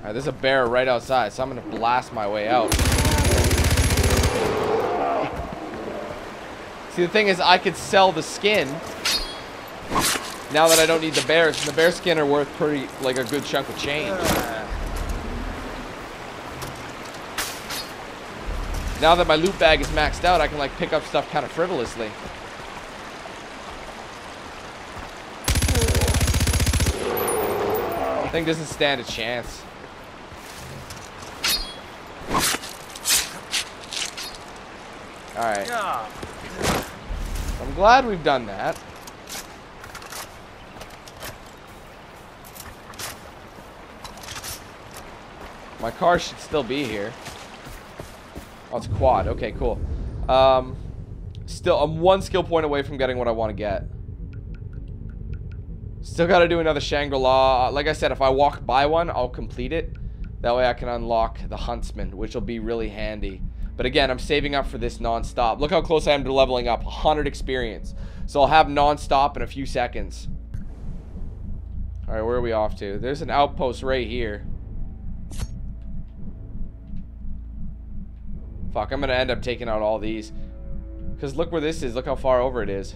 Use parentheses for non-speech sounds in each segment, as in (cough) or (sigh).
Alright, there's a bear right outside, so I'm gonna blast my way out. See, the thing is, I could sell the skin now that I don't need the bears. And the bear skin are worth pretty, like, a good chunk of change. Now that my loot bag is maxed out, I can, like, pick up stuff kind of frivolously. I think doesn't stand a chance. Alright. I'm glad we've done that. My car should still be here. Oh, it's quad. Okay, cool. Um, still, I'm one skill point away from getting what I want to get. Still got to do another Shangri-La. Like I said, if I walk by one, I'll complete it. That way I can unlock the Huntsman, which will be really handy. But again, I'm saving up for this non-stop. Look how close I am to leveling up. 100 experience. So I'll have non-stop in a few seconds. Alright, where are we off to? There's an outpost right here. Fuck, I'm gonna end up taking out all these. Because look where this is. Look how far over it is.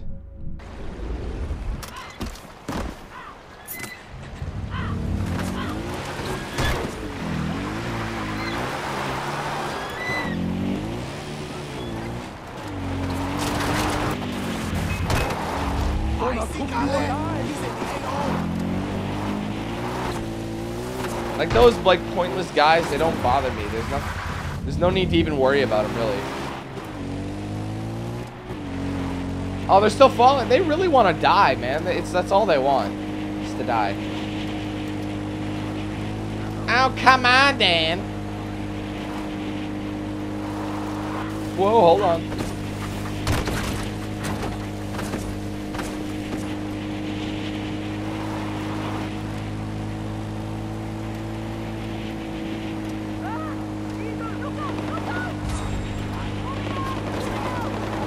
Those like pointless guys, they don't bother me. There's no there's no need to even worry about them really. Oh, they're still falling. They really want to die, man. It's that's all they want. Is to die. Oh, come on, Dan. Whoa, hold on.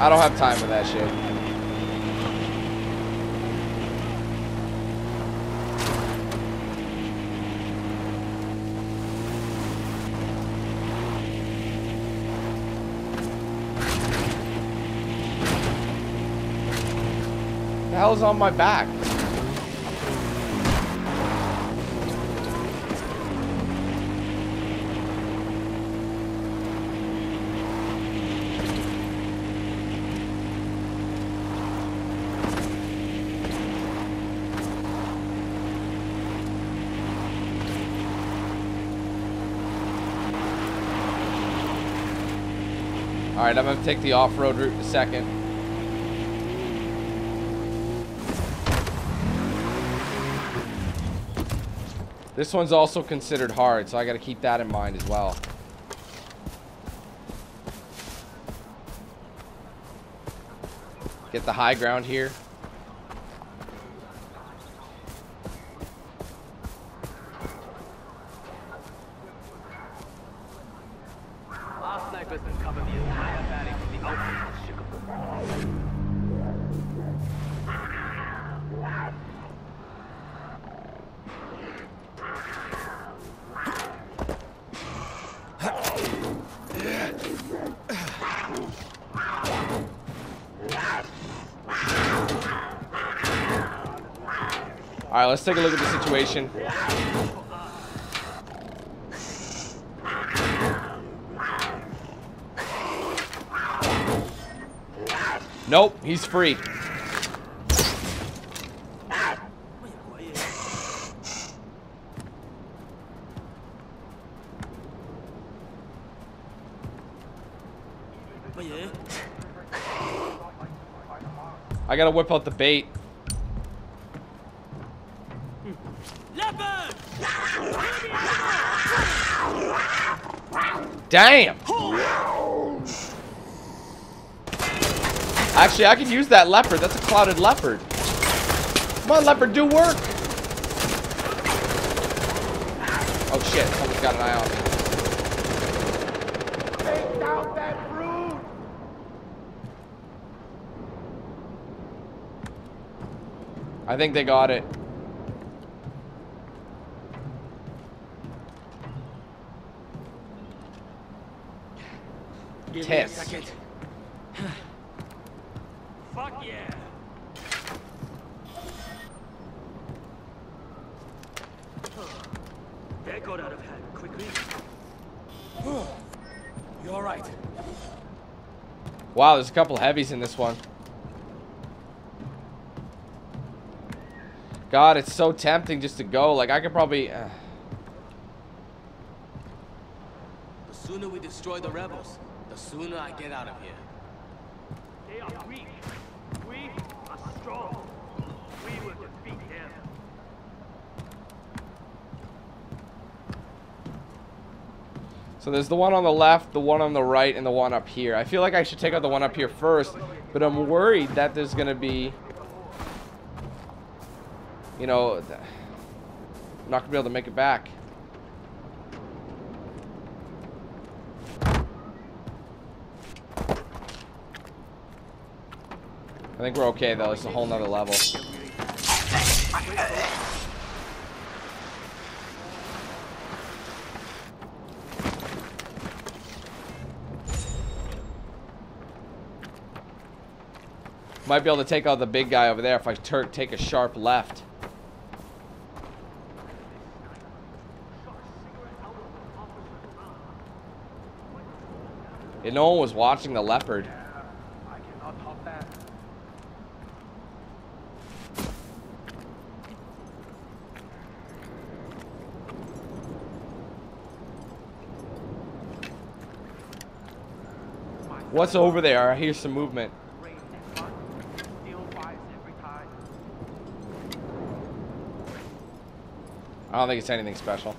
I don't have time for that shit. The hell's on my back? Alright, I'm going to take the off-road route in a second. This one's also considered hard, so I got to keep that in mind as well. Get the high ground here. Alright, let's take a look at the situation. Nope, he's free. I gotta whip out the bait. Damn! Actually, I could use that leopard. That's a clouded leopard. Come on, leopard, do work! Oh shit, someone's got an eye on me. Take down that brood! I think they got it. Give second. Fuck yeah. That got out of hand quickly. You alright? Wow, there's a couple heavies in this one. God, it's so tempting just to go. Like, I could probably... Uh, The sooner we destroy the rebels, the sooner I get out of here. They are weak. We are strong. We will defeat them. so there's the one on the left, the one on the right, and the one up here. I feel like I should take out the one up here first, but I'm worried that there's going to be... You know... I'm not going to be able to make it back. Think we're okay though. It's a whole nother level. Might be able to take out the big guy over there if I take a sharp left. And no one was watching the leopard. I What's over there? I hear some movement. I don't think it's anything special.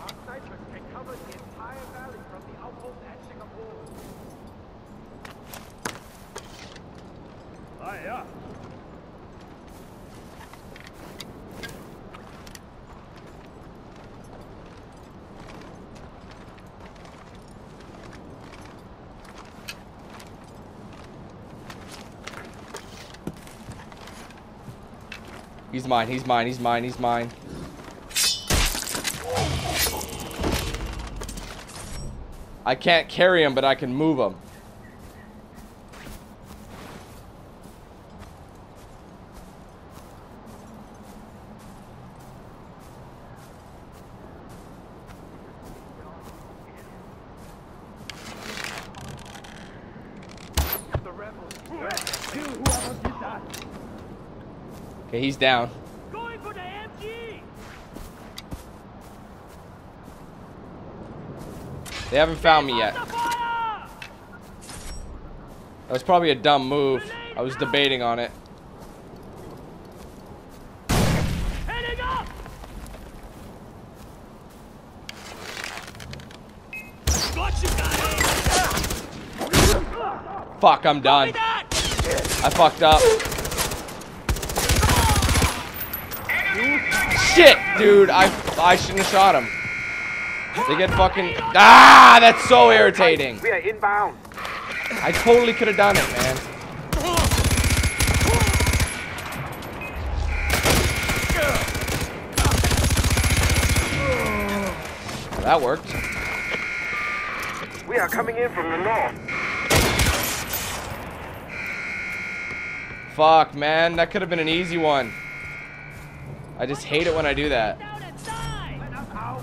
Our snipers can cover the entire valley from the outpost at Singapore. Fire! He's mine, he's mine, he's mine, he's mine. I can't carry him, but I can move him. Okay, he's down. Going for the MG! They haven't found me yet. That was probably a dumb move. I was debating on it. Fuck, I'm done. I fucked up. Shit, dude. I I shouldn't have shot him. They get fucking ah. That's so irritating. We are inbound. I totally could have done it, man. That worked. We are coming in from the north. Fuck, man. That could have been an easy one. I just hate it when I do that. Down and die! Let us out.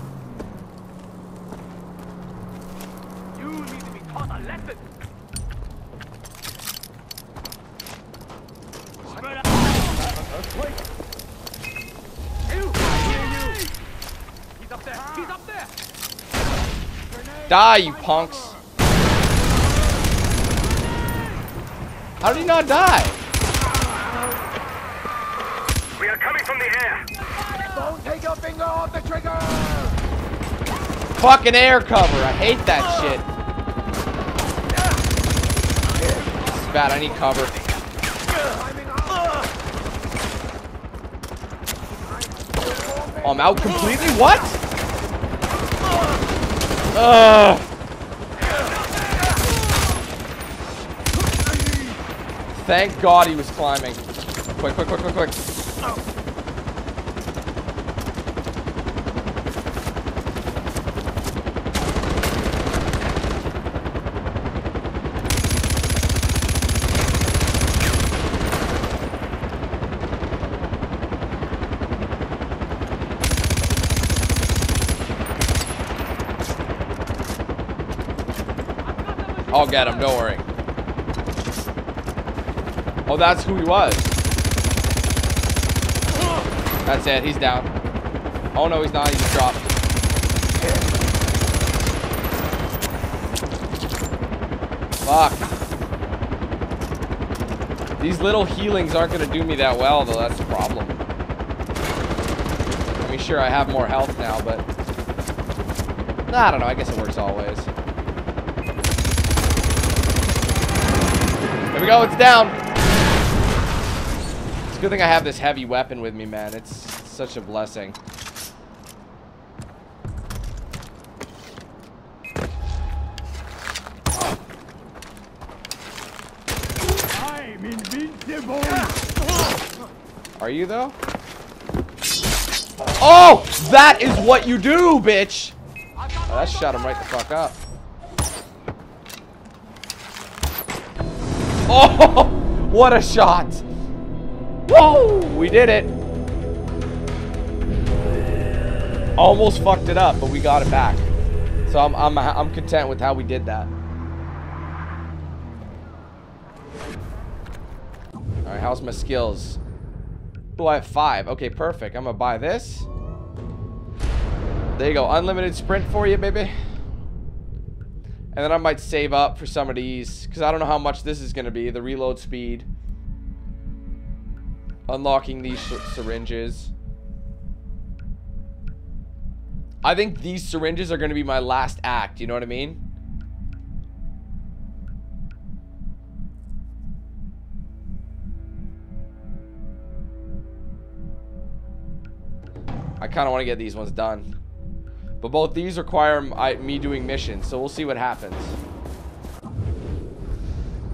You need to be taught a lesson! Spread out! He's up there! He's up there! Die, you punks. How did he not die? We are coming from the air. Don't take your finger off the trigger. Fucking air cover. I hate that oh. shit. This is bad. I need cover. Oh, I'm out completely? What? Ugh. Thank God he was climbing. Quick, quick, quick, quick, quick. I'll get him, don't worry. Oh, that's who he was. That's it, he's down. Oh no, he's not, he just dropped. Fuck. These little healings aren't gonna do me that well, though, that's the problem. I mean, sure, I have more health now, but... I don't know, I guess it works always. There we go, it's down! It's a good thing I have this heavy weapon with me, man. It's such a blessing. I'm invincible! Are you, though? Oh! That is what you do, bitch! Oh, that shut him right the fuck up. (laughs) Oh! What a shot! Whoa! We did it! Almost fucked it up, but we got it back. So I'm, I'm, I'm content with how we did that. Alright, how's my skills? Oh, I have five. Okay, perfect. I'm gonna buy this. There you go. Unlimited sprint for you, baby. And then I might save up for some of these. Because I don't know how much this is going to be. The reload speed. Unlocking these syringes. I think these syringes are going to be my last act. You know what I mean? I kind of want to get these ones done. But both these require me doing missions, so we'll see what happens.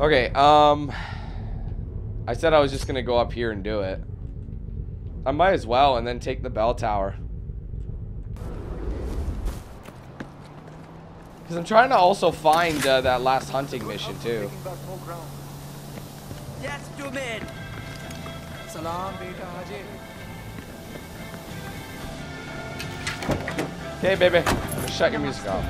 Okay, um... I said I was just going to go up here and do it. I might as well, and then take the bell tower. Because I'm trying to also find uh, that last hunting mission, too. Yes, Jumid. Salam, beta Okay, baby. Shut your music off.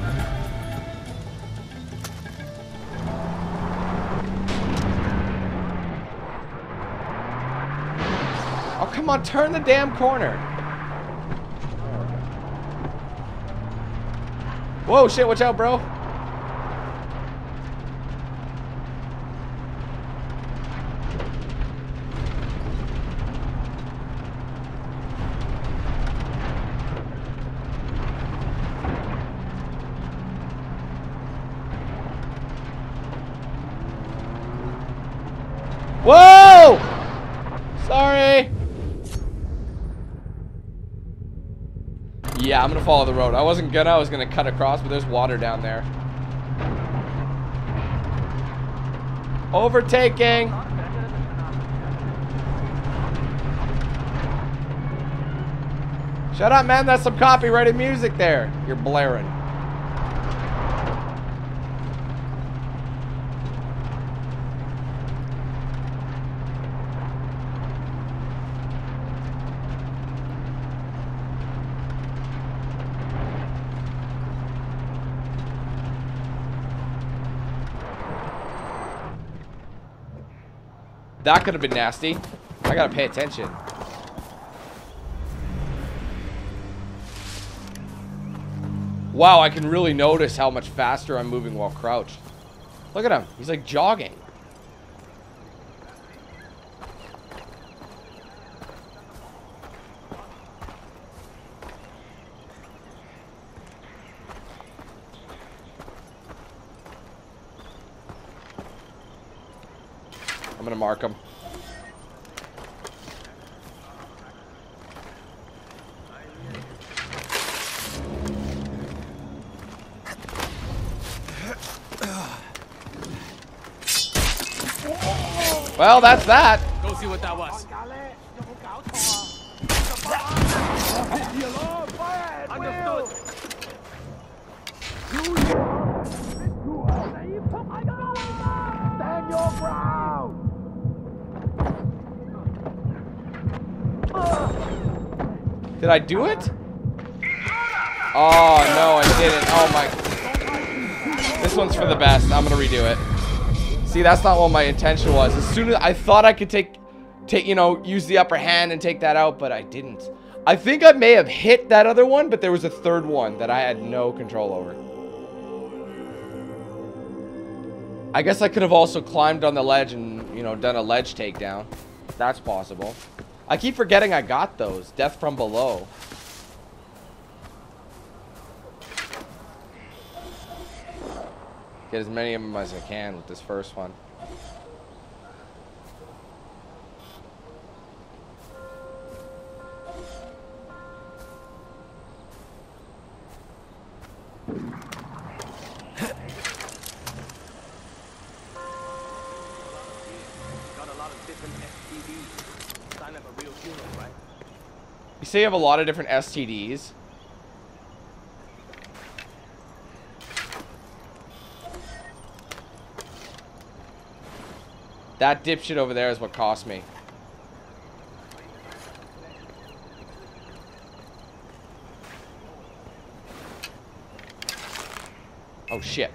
Oh, come on. Turn the damn corner. Whoa, shit. Watch out, bro. Whoa! Sorry. Yeah, I'm gonna follow the road. I wasn't gonna, I was gonna cut across, but there's water down there. Overtaking. Shut up, man. That's some copyrighted music there. You're blaring. That could have been nasty. I gotta pay attention. Wow, I can really notice how much faster I'm moving while crouched. Look at him. He's like jogging. I'm gonna mark him. Well, that's that. Go see what that was. Stand Did I do it? Oh, no, I didn't. Oh, my. This one's for the best. I'm gonna redo it. See, that's not what my intention was. As soon as I thought I could take, take, you know, use the upper hand and take that out, but I didn't. I think I may have hit that other one, but there was a third one that I had no control over. I guess I could have also climbed on the ledge and, you know, done a ledge takedown. That's possible. I keep forgetting I got those. Death from below. Get as many of them as I can with this first one. You have a lot of different STDs. That dipshit over there is what cost me. Oh shit.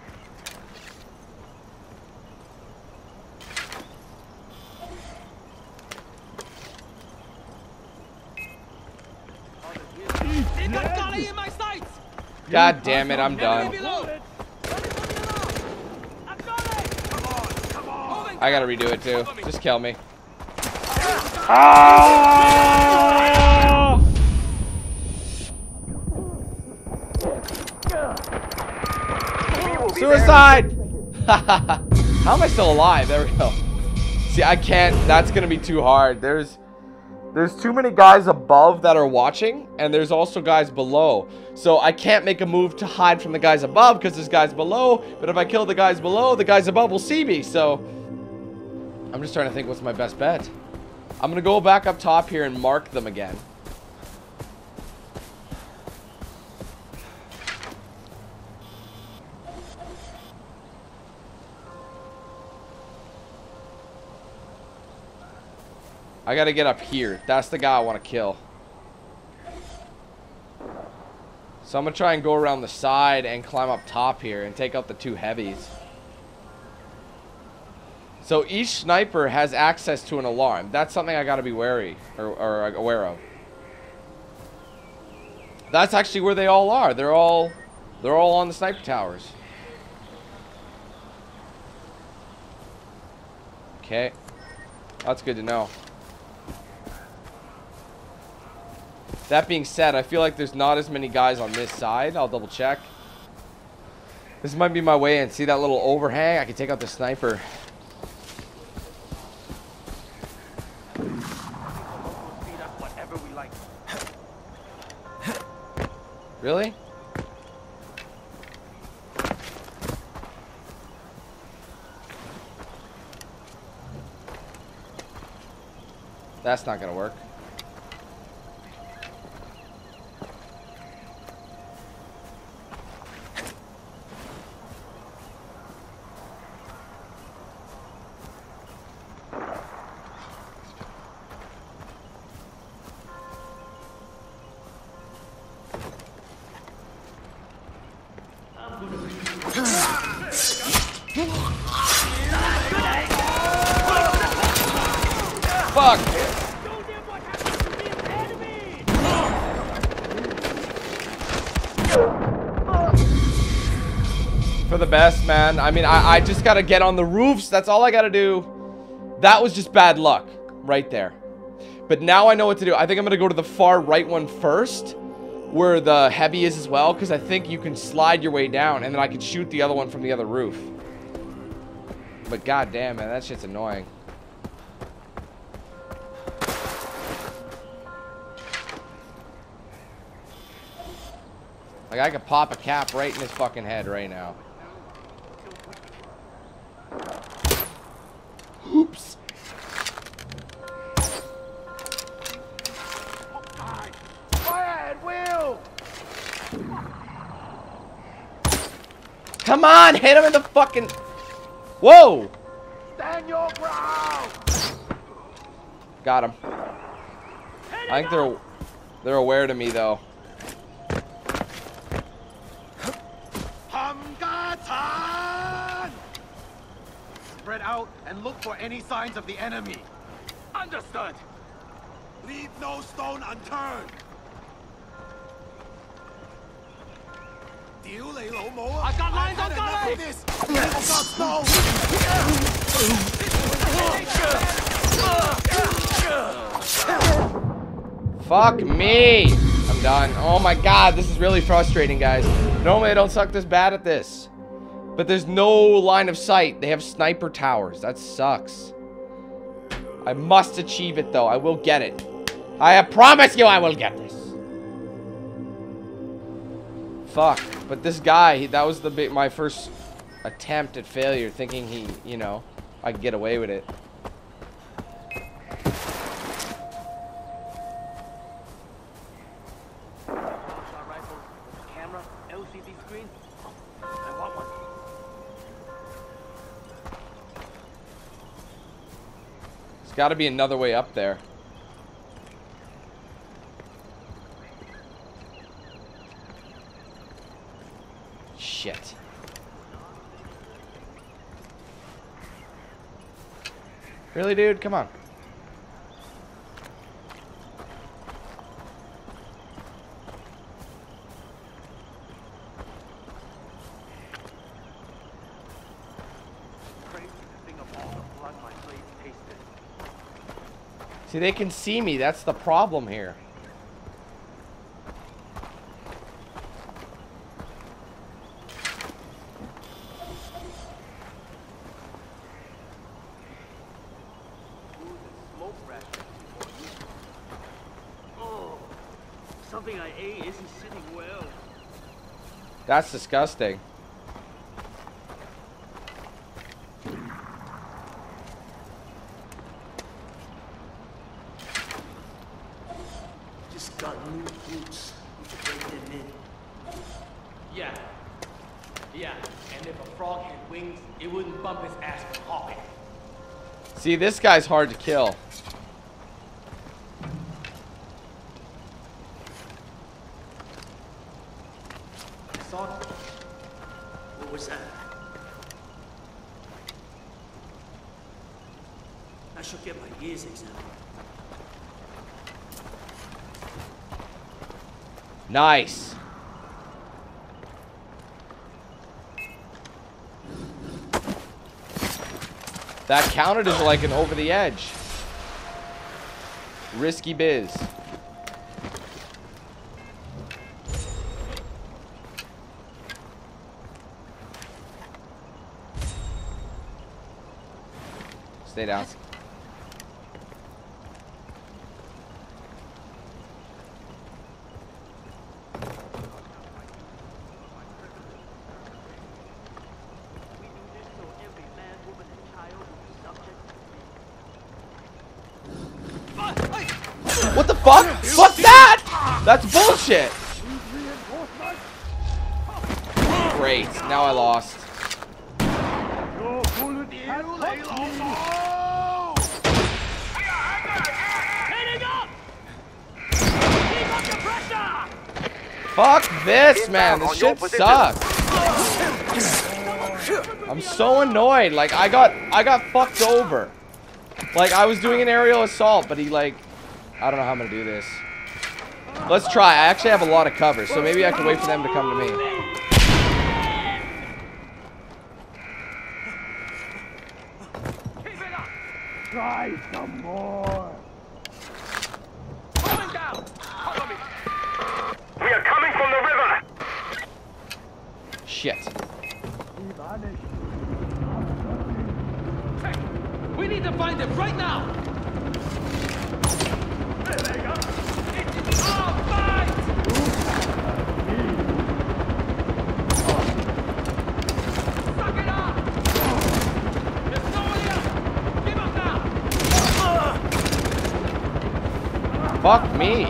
They got Golly in my sights! God damn it, I'm done. I gotta redo it too. Just kill me. Suicide! (laughs) How am I still alive? There we go. See, I can't. That's gonna be too hard. There's, there's too many guys above that are watching, and there's also guys below. So I can't make a move to hide from the guys above because there's guys below. But if I kill the guys below, the guys above will see me. So I'm just trying to think what's my best bet. I'm gonna go back up top here and mark them again. I gotta get up here. That's the guy I want to kill. So I'm gonna try and go around the side and climb up top here and take out the two heavies. So each sniper has access to an alarm. That's something I gotta be wary or, or aware of. That's actually where they all are. They're all they're all on the sniper towers. Okay. That's good to know. That being said, I feel like there's not as many guys on this side. I'll double check. This might be my way in. See that little overhang? I can take out the sniper. Really? That's not gonna work. Man. I mean, I, I just gotta get on the roofs. That's all I gotta do. That was just bad luck. Right there. But now I know what to do. I think I'm gonna go to the far right one first. Where the heavy is as well. Because I think you can slide your way down. And then I can shoot the other one from the other roof. But goddamn, man. That shit's annoying. Like, I could pop a cap right in his fucking head right now. Oops. Come on, hit him in the fucking... Whoa! Stand your ground! Got him. I think they're they're aware to me though. And look for any signs of the enemy. Understood. Leave no stone unturned. I got lines on got this! Never got snow! Fuck me! I'm done. Oh my god, this is really frustrating, guys. Normally I don't suck this bad at this. But there's no line of sight. They have sniper towers. That sucks. I must achieve it, though. I will get it. I promise you I will get this. Fuck. But this guy, that was the my first attempt at failure, thinking he, you know, I could get away with it. Shot rifles, camera, LCD screen. I want one. There's got to be another way up there. Shit. Really, dude? Come on. Crazy to think of all the blood my blades tasted. See, they can see me. That's the problem here. That's and smoke rations before you. Oh, something I ate isn't sitting well. That's disgusting. Just got new boots. We should break them in. Yeah. Yeah, and if a frog had wings, it wouldn't bump his ass for hawking. See, this guy's hard to kill. What was that? I should get my ears examined. Nice. That counted as like an over the edge. Risky biz. Stay down. We do this so every man, woman, and child will be subject What the fuck? Fuck that! That's bullshit! Great, now I lost. Fuck this, man. This shit sucks. I'm so annoyed. Like I got I got fucked over. Like I was doing an aerial assault, but he like I don't know how I'm gonna do this. Let's try. I actually have a lot of cover, so maybe I can wait for them to come to me. Try some more. Going down! Cover me! We are coming from the river. Shit. We need to find him right now! Fuck me.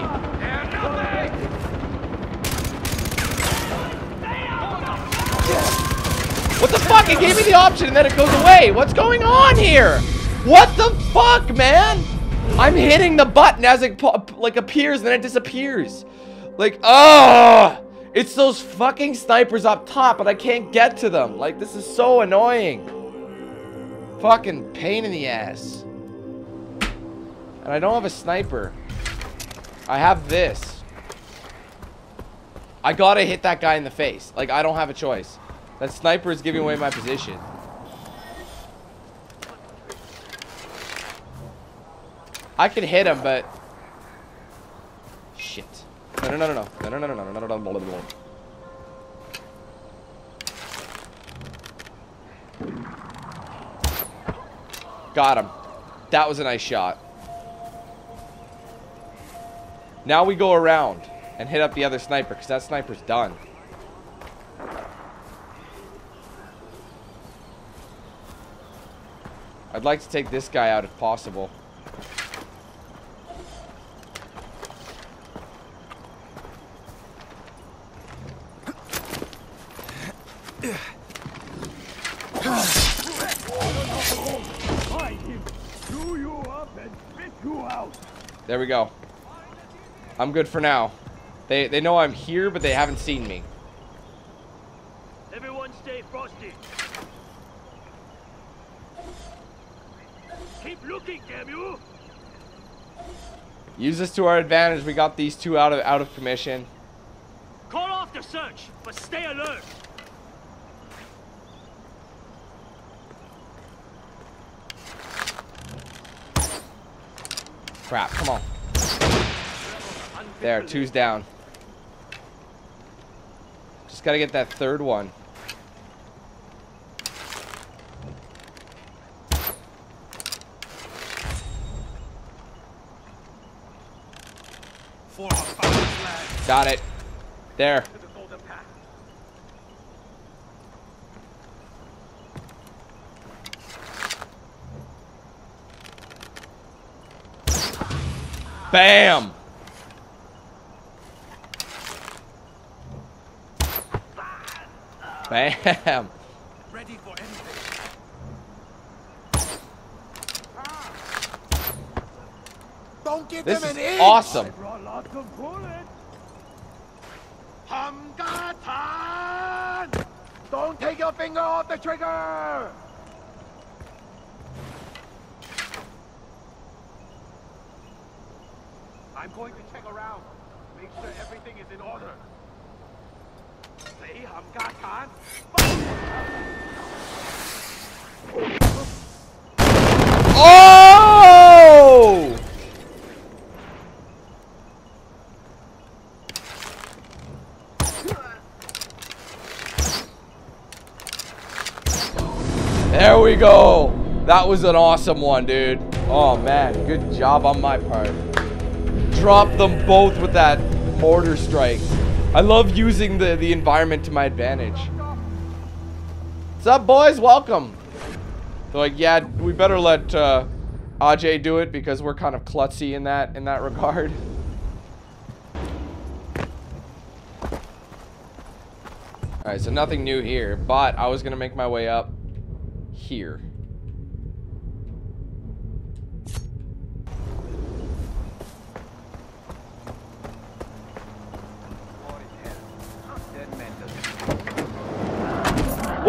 What the fuck? It gave me the option and then it goes away. What's going on here? What the fuck, man? I'm hitting the button as it like appears and then it disappears. Like, oh, it's those fucking snipers up top, but I can't get to them. Like, this is so annoying. Fucking pain in the ass. And I don't have a sniper. I have this. I gotta hit that guy in the face. Like, I don't have a choice. That sniper is giving away my position. I could hit him, but... Shit. No, no, no, no, no. No, no, no, no, no, no, no, no, no, no. Got him. That was a nice shot. Now we go around and hit up the other sniper because that sniper's done. I'd like to take this guy out if possible. There we go. I'm good for now. They they know I'm here, but they haven't seen me. Everyone stay frosty. Keep looking, damn you! Use this to our advantage. We got these two out of out of commission. Call off the search, but stay alert. Crap, come on. There, two's down. Just gotta get that third one. Got it. There. Bam! Bam! Ready for anything. Don't give This them is an inch! awesome. Lots of bullets. Don't take your finger off the trigger! I'm going to check around. Make sure everything is in order. Say Hamgatan. Oh! There we go. That was an awesome one, dude. Oh, man. Good job on my part. Drop them both with that mortar strike. I love using the, the environment to my advantage. What's up, boys? Welcome. They're like, yeah, we better let uh, do it because we're kind of klutzy in that in that regard. All right, so nothing new here, but I was gonna make my way up here.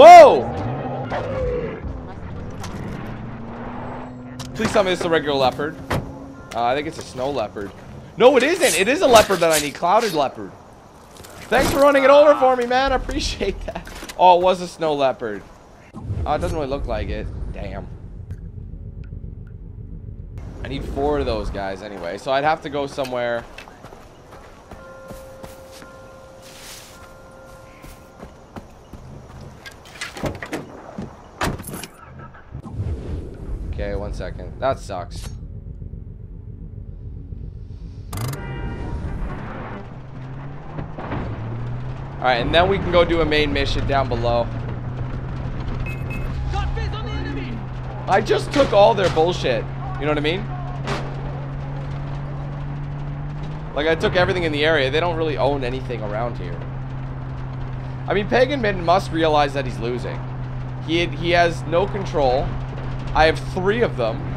Whoa! Please tell me is a regular leopard. Uh, I think it's a snow leopard. No, it isn't. It is a leopard that I need. Clouded leopard. Thanks for running it over for me, man. I appreciate that. Oh, it was a snow leopard. Oh, it doesn't really look like it. Damn. I need four of those guys anyway. So I'd have to go somewhere. Okay, one second. That sucks. Alright, and then we can go do a main mission down below. I just took all their bullshit. You know what I mean? Like, I took everything in the area. They don't really own anything around here. I mean, Pagan Min must realize that he's losing. He, he has no control. I have three of them.